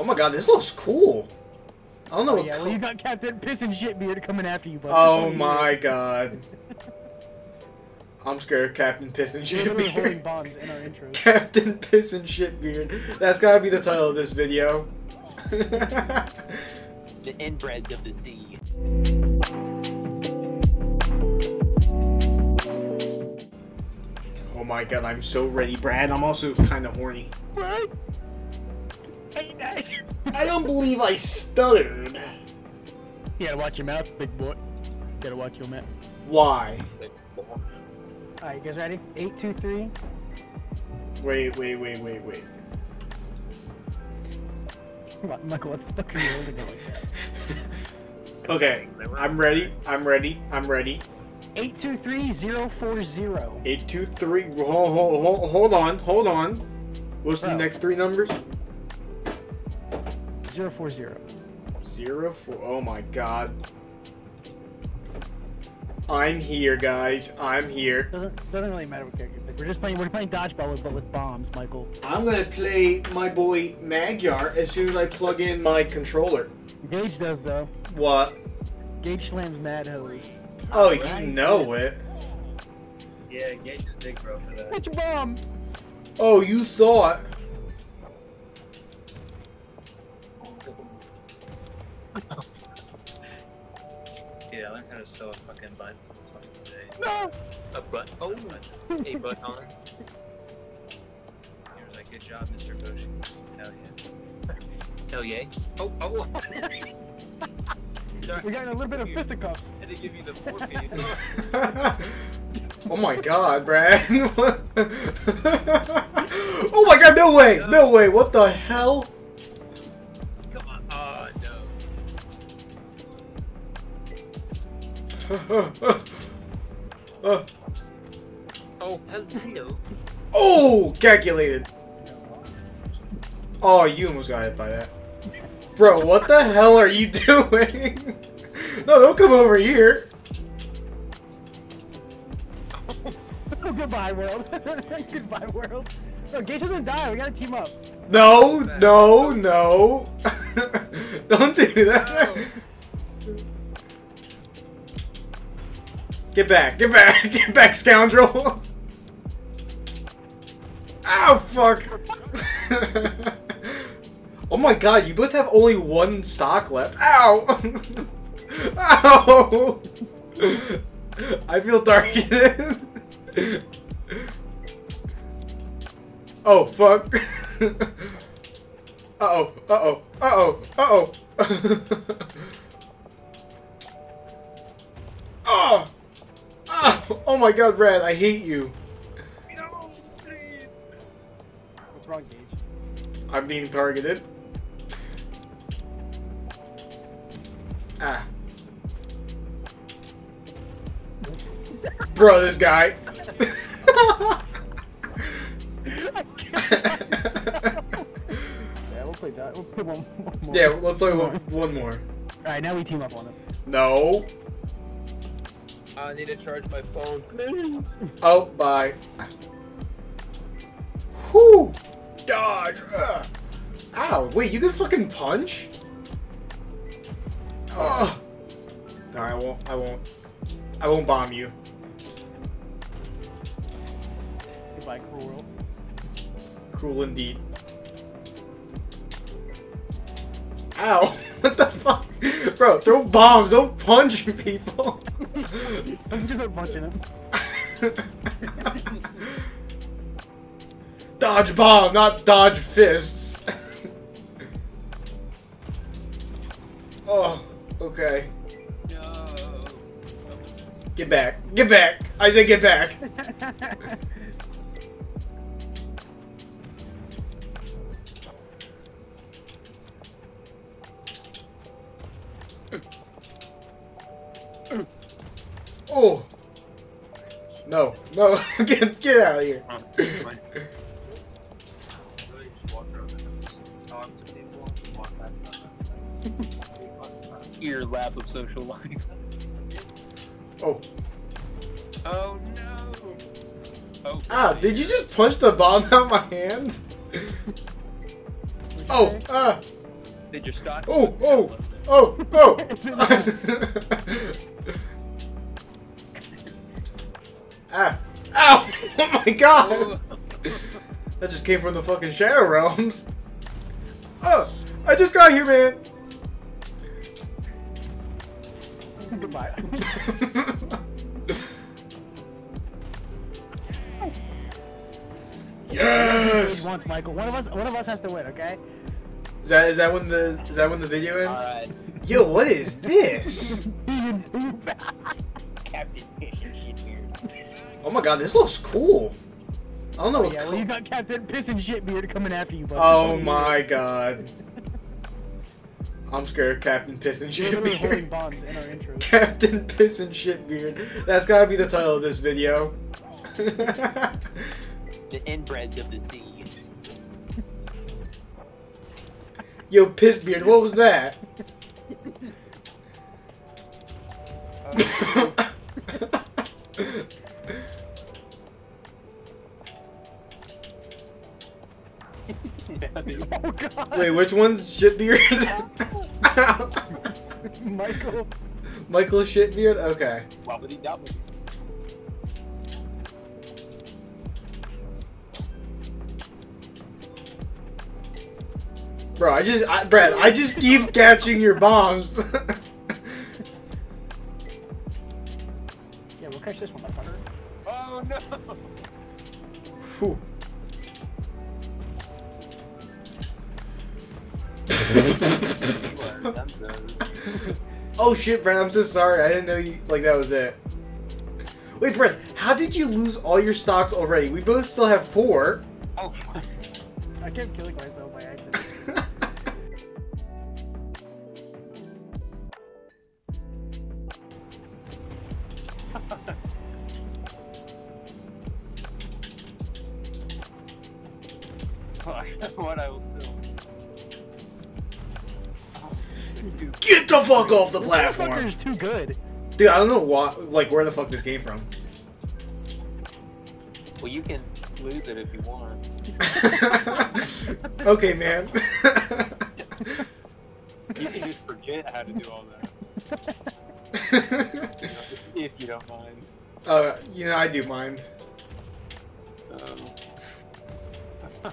Oh my god, this looks cool. I don't know Oh, what yeah, well, you got Captain Piss and Shitbeard coming after you, buddy. Oh my god. I'm scared of Captain Piss and We're holding bombs in our intro. Captain Piss and Shitbeard. That's gotta be the title of this video. The inbreds of the sea. oh my god, I'm so ready, Brad. I'm also kind of horny. What? Hey, nice. I don't believe I stuttered. You gotta watch your mouth, big boy. You gotta watch your mouth. Why? Alright, you guys ready? Eight, two, three. Wait, wait, wait, wait, wait. Come on, Michael, what the fuck are you holding it like? Okay, I'm ready. I'm ready. I'm ready. Eight, two, three, zero, four, zero. Eight, two, three. Hold, hold, hold, hold on, hold on. What's the next three numbers? Zero, four, zero. Zero, four. Oh my god. I'm here, guys. I'm here. Doesn't doesn't really matter what character. We're just playing. We're playing dodgeball, with, but with bombs, Michael. I'm gonna play my boy Magyar as soon as I plug in my controller. Gage does though. What? Gage slams mad hose. Oh, you know it. Yeah, Gage is big bro for that. What's your bomb? Oh, you thought. Yeah, I learned how to sew a fucking button from something today. No. A butt. Oh, a butt on. He was like, good job, Mr. Bush. Hell yeah. Hell yeah. Oh, oh. Sorry. We got a little bit of fisticuffs. Had to give you the four oh my god, Brad. Oh my god, no way! No way, what the hell? No. oh, Oh, hello. oh, calculated. Oh, you almost got hit by that. Bro, what the hell are you doing? no, don't come over here. Oh, goodbye, world. goodbye, world. No, Gage doesn't die. We gotta team up. No, no, no. don't do that. Get back, get back, get back, scoundrel. Ow, fuck. oh my god, you both have only one stock left. Ow. Ow. I feel targeted. oh, fuck. Uh-oh, uh-oh, uh-oh, uh-oh. oh! Oh! Oh my god, Red, I hate you. No, please. What's wrong, Gage? I'm being targeted. Ah. Bro, this guy. Yeah, we'll play that. We'll play one, one more. yeah, let's play one, one more. Alright, now we team up on him. No. I need to charge my phone, please. Oh, bye. Whew! Dodge! Ugh. Ow, wait, you can fucking punch? Ugh. No, I won't, I won't. I won't bomb you. Goodbye, cruel. Cruel indeed. Ow! What the fuck? Bro, throw bombs, don't punch people! I'm just gonna start punching him. dodge bomb, not dodge fists. oh, okay. No. Get back. Get back. I say get back. Oh. No. No. get get out of here. Really just walk around the house, talk to people, and walk back around. Your lap of social life. Oh. Oh no. Oh. Ah, did you just punch the bomb out of my hand? Oh, ah. Did your stock? Oh, oh, oh, oh! ah. Ow! Oh my god! That just came from the fucking Shadow Realms. Oh! I just got here, man! Goodbye. yes! Once, Michael. One of us. One of us has to win. Okay. Is that is that when the is that when the video ends? Alright. Yo, what is this? my god, this looks cool. I don't know what. yeah, well, you got Captain Piss and Shitbeard coming after you, buddy. oh my god. I'm scared of Captain Piss and We're literally holding Shitbeard. bombs in our intro. Captain Piss and Shitbeard. That's gotta be the title of this video. The inbreds of the sea. Yo, Pissbeard, what was that? Uh, Oh god. Wait, which one's Shitbeard? Michael. Michael Shitbeard? Okay. Wobbly dobbly. Bro, I just, I, Brad, I just keep catching your bombs. Yeah, we'll catch this one, motherfucker. Oh no! Whew. Oh shit, Brad, I'm so sorry. I didn't know you, like, that was it. Wait, Brad, how did you lose all your stocks already? We both still have four. Oh, fuck. I kept killing myself by accident. What I will. The fuck off the This platform! motherfucker is too good. Dude, I don't know why, like, where the fuck this came from. Well, you can lose it if you want. okay, man. You can just forget how to do all that. If you don't mind. uh, you know, I do mind. Um,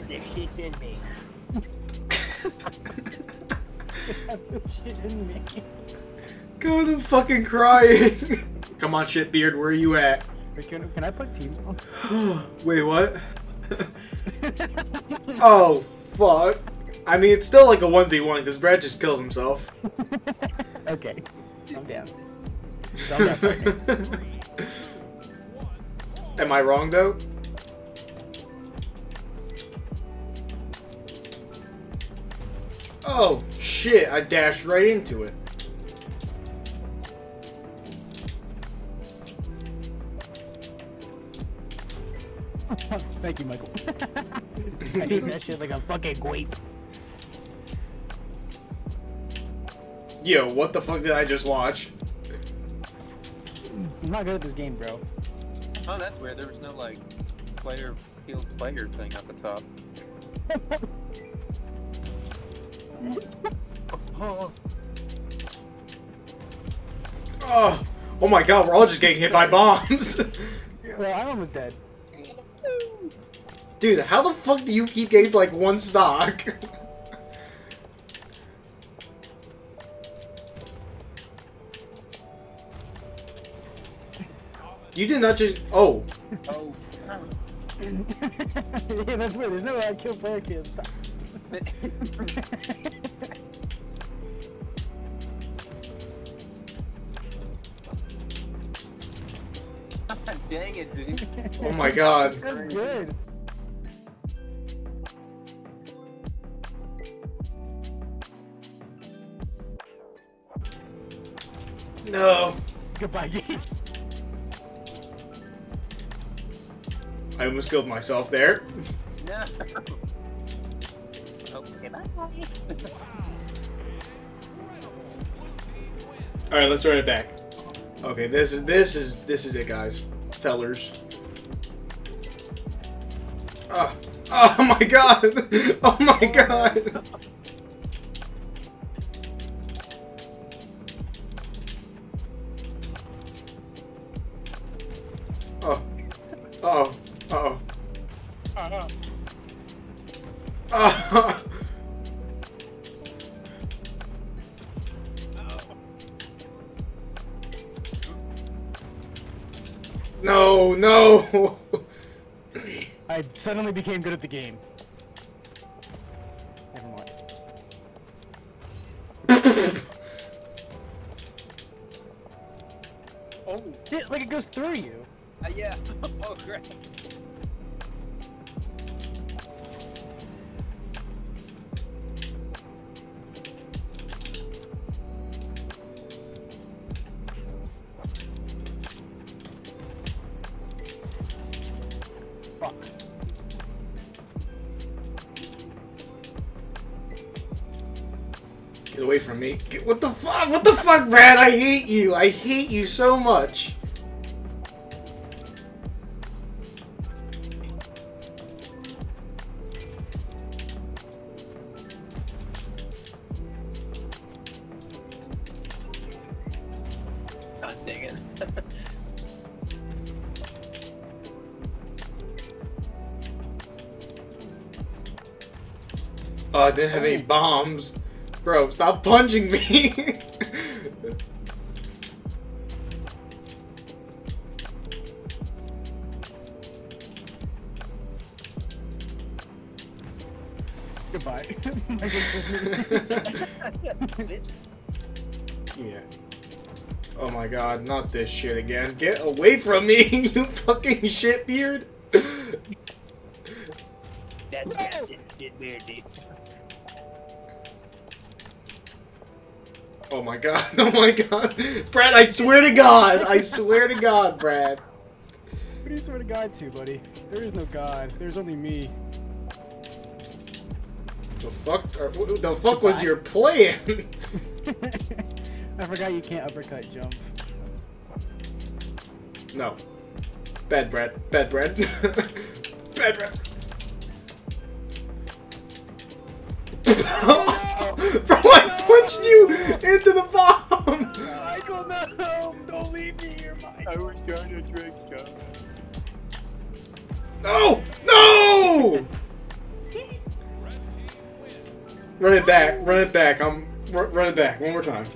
fuck me. God. This shit's in me. Have shit in me. God, I'm fucking crying. Come on, shitbeard, where are you at? Wait, can, can I put teams on? Wait, what? oh, fuck. I mean, it's still like a 1v1 because Brad just kills himself. okay. I'm down. Calm down. Am I wrong, though? Oh, shit, I dashed right into it. Thank you, Michael. I hate that shit like a fucking grape. Yo, what the fuck did I just watch? I'm not good at this game, bro. Oh, that's weird. There was no like player field player thing at the top. Oh, Oh, oh my god, we're all just getting hit by bombs. Well, I'm almost dead. Dude, how the fuck do you keep getting like one stock? you did not just. Oh, oh. yeah, that's weird. There's no uh, kill player kill. Dang it, dude. oh my god. so good. No. Goodbye. I almost killed myself there. No. Okay, bye. Alright, let's run it back. Okay, this is this is this is it guys. Fellers. Oh, oh my god! Oh my god! Oh. Uh-oh. Uh-oh. Uh, Oh. No, no! I suddenly became good at the game. Never mind. Oh, Shit, like it goes through you. uh, yeah. oh, crap. Get away from me. Get, what the fuck? What the fuck, Brad? I hate you. I hate you so much. God dang it. Oh, I didn't have any bombs. Bro, stop punching me. Goodbye. yeah. Oh my god, not this shit again. Get away from me, you fucking shitbeard. That's Captain Shitbeardy. Oh my god, oh my god. Brad, I swear to god, I swear to god, Brad. What do you swear to God to, buddy? There is no God. There's only me. The fuck, uh, or, wh- the fuck was your plan? I forgot you can't uppercut jump. no. Bad Brad, bad Brad. bad Brad. Bro, I punched you into the bomb! Michael, no! Don't leave me here, Michael. I was trying to trick John. No! No! Run it back, run it back. I'm run run it back one more time.